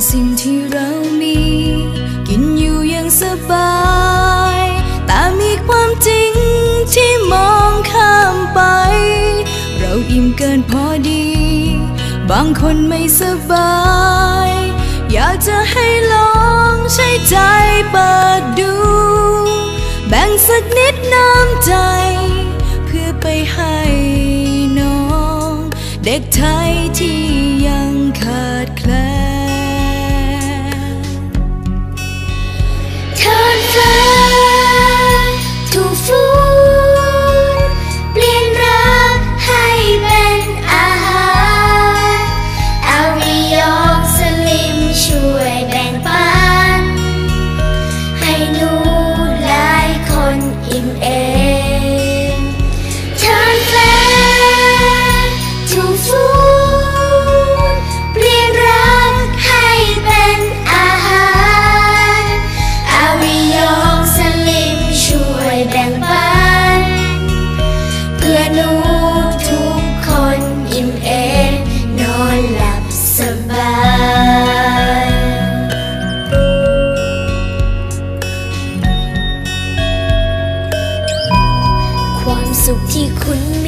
สิ่งที่เรามี กินอยู่อย่างสบาย แต่มีความจริงที่มองข้ามไป เราอิ่มเกินพอดี บางคนไม่สบาย อยากจะให้ลองใช้ใจเปิดดู แบ่งสักนิดน้ำใจ เพื่อไปให้น้อง เด็กไทยที่ สุขที่คุณมี